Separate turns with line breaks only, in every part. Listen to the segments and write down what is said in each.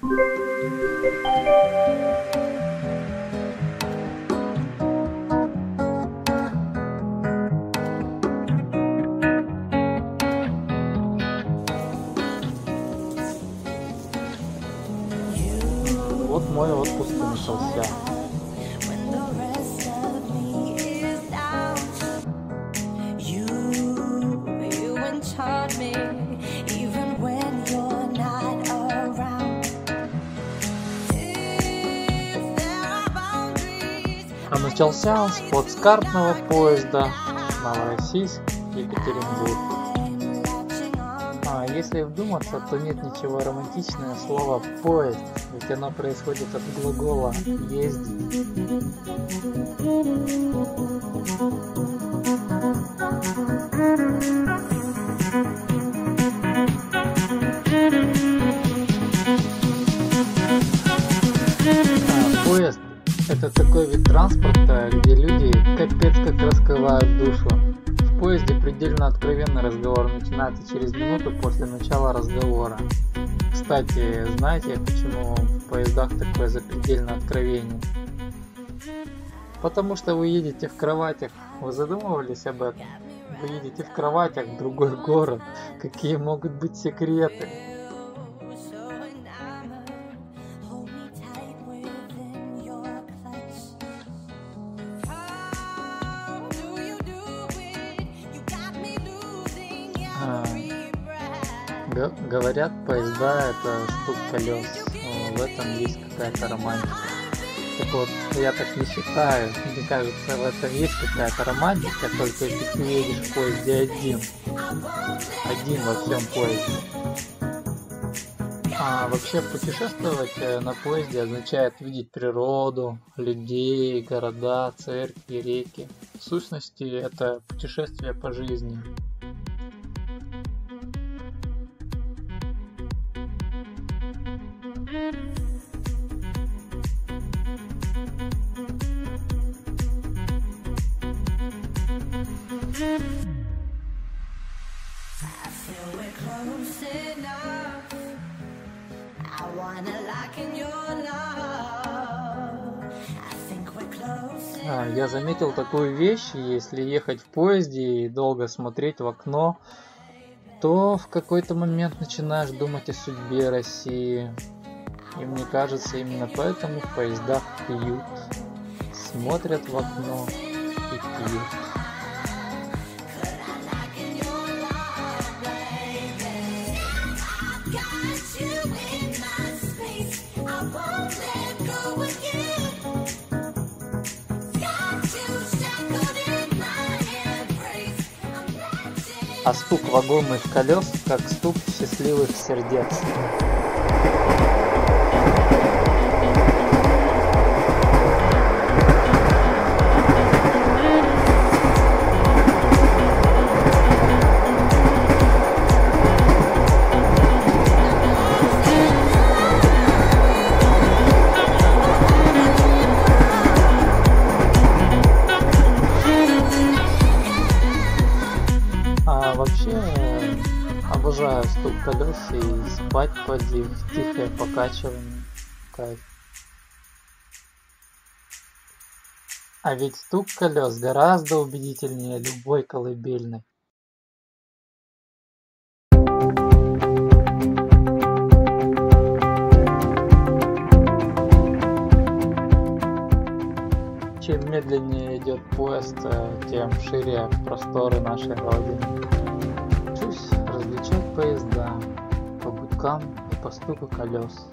Вот мой отпуск начался. Начался с плацкартного поезда Новороссийск, Екатеринбург. А если вдуматься, то нет ничего романтичного слова поезд, ведь оно происходит от глагола ездить. Это такой вид транспорта, где люди капец как раскрывают душу. В поезде предельно откровенный разговор начинается через минуту после начала разговора. Кстати, знаете, почему в поездах такое запредельное откровение? Потому что вы едете в кроватях. Вы задумывались об этом? Вы едете в кроватях в другой город. Какие могут быть секреты? Говорят, поезда это стук колес. В этом есть какая-то романтика. Так вот, я так не считаю. Мне кажется, в этом есть какая-то романтика, только если ты едешь в поезде один. Один во всем поезде. А вообще путешествовать э, на поезде означает видеть природу, людей, города, церкви, реки. В сущности, это путешествие по жизни. А. Я заметил такую вещь, если ехать в поезде и долго смотреть в окно, то в какой-то момент начинаешь думать о судьбе России. И мне кажется, именно поэтому в поездах пьют. Смотрят в окно и пьют. А стук вагонных колес, как стук счастливых сердец. Вообще э, обожаю стук колес и спать под их тихое покачивание. Кайф. А ведь стук колес гораздо убедительнее любой колыбельной. Чем медленнее идет поезд, э, тем шире просторы нашей Родины. Поезда по гудкам и по стуку колес.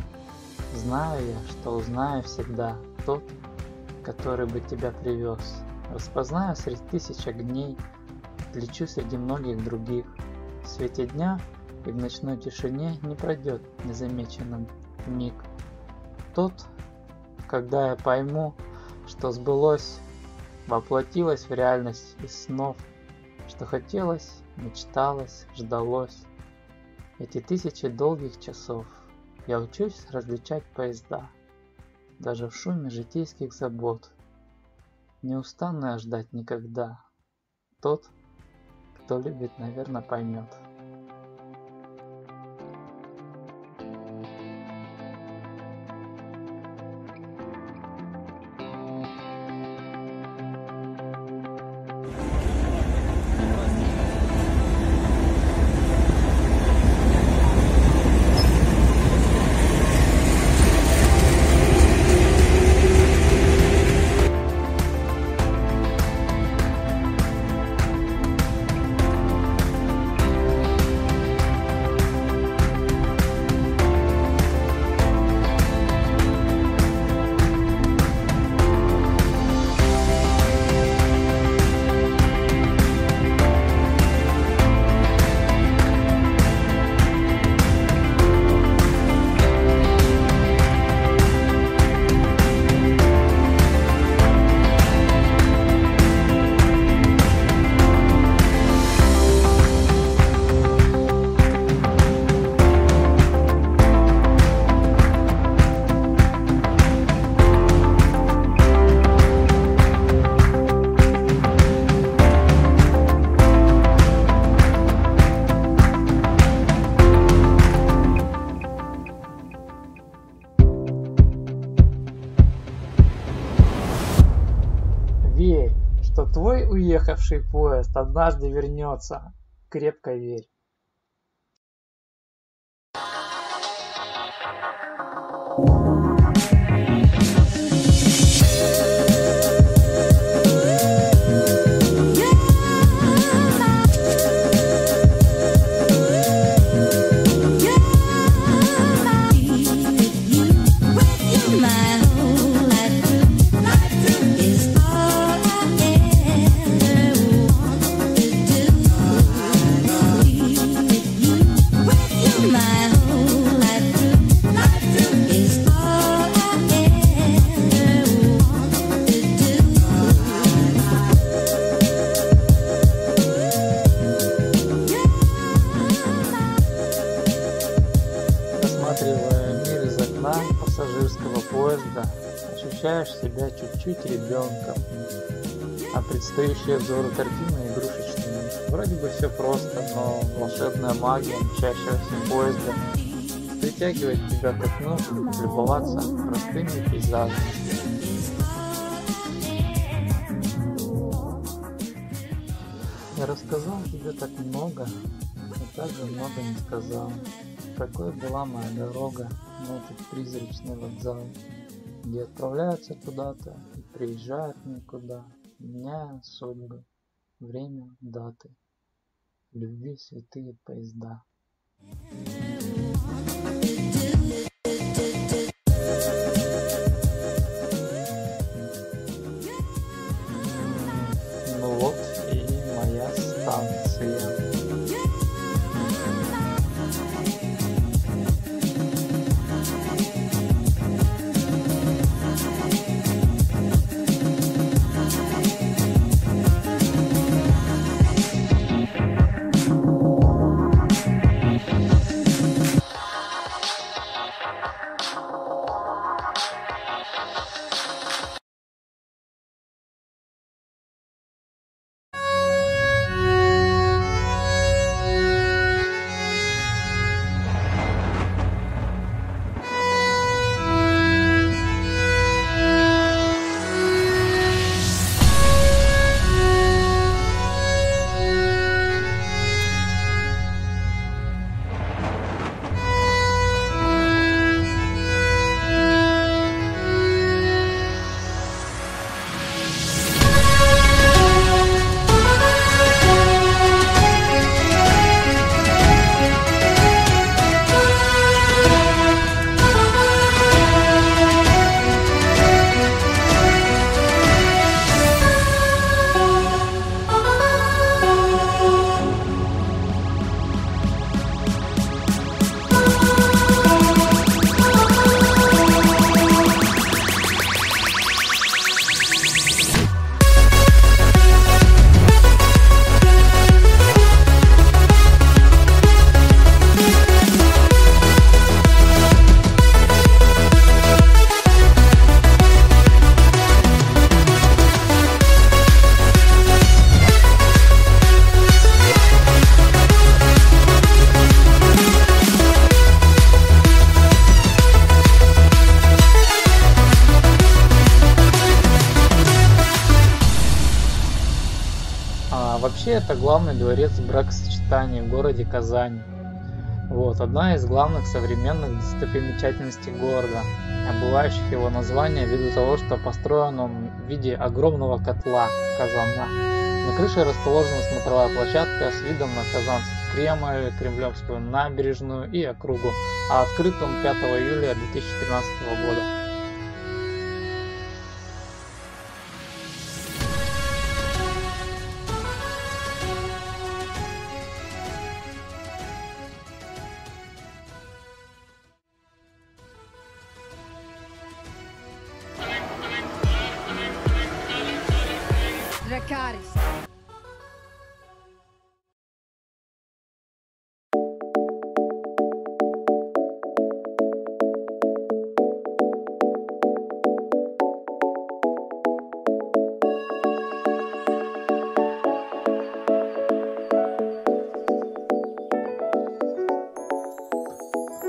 Знаю я, что узнаю всегда тот, который бы тебя привез. Распознаю среди тысяч огней, отличу среди многих других. В свете дня и в ночной тишине не пройдет незамеченным миг. Тот, когда я пойму, что сбылось, воплотилось в реальность из снов, что хотелось, мечталось, ждалось. Эти тысячи долгих часов я учусь различать поезда, даже в шуме житейских забот. Не устану я ждать никогда. Тот, кто любит, наверное, поймет. Уехавший поезд однажды вернется. Крепко верь. Пассажирского поезда, ощущаешь себя чуть-чуть ребенком, а предстоящие взору картины игрушечными. Вроде бы все просто, но волшебная магия мчащегося поезда притягивает тебя к окну, любоваться простыми пейзажами. Много, но также много не сказал. Какой была моя дорога на этот призрачный вокзал, где отправляются куда-то и приезжают никуда, меняя судьбы, время, даты, любви святые поезда. М, вообще это главный дворец бракосочетания в городе Казани. Вот, одна из главных современных достопримечательностей города, обывающих его название ввиду того, что построен он в виде огромного котла казана. На крыше расположена смотровая площадка с видом на Казанский Кремль, Кремлевскую набережную и округу, а открыт он 5 июля 2013 года.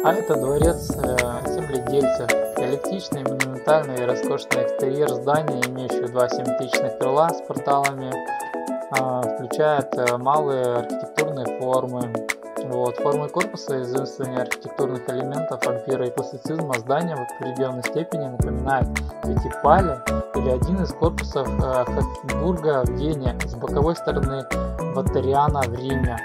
А это дворец э, земледельцев. Электричный, монументальный и роскошный экстерьер здания, имеющий два симметричных крыла с порталами, э, включает э, малые архитектурные формы. Вот. Формы корпуса из заимствования архитектурных элементов ампира и классицизма здания в определенной степени напоминает Пятипале или один из корпусов э, Хофбурга в Вене с боковой стороны Ватариана в Риме.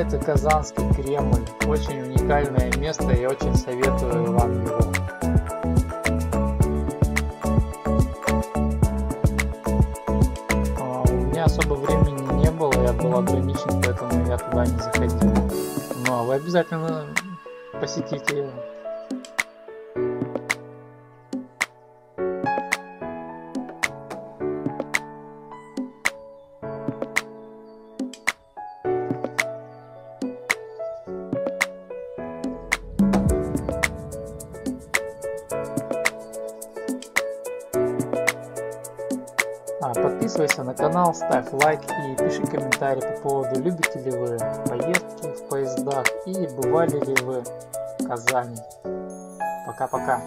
Это Казанский Кремль. Очень уникальное место и очень советую вам его. А, У меня особо времени не было, я был ограничен, поэтому я туда не заходил. Но вы обязательно посетите его. Подписывайся на канал, ставь лайк и пиши комментарий по поводу любите ли вы поездки в поездах и бывали ли вы в Казани. Пока-пока.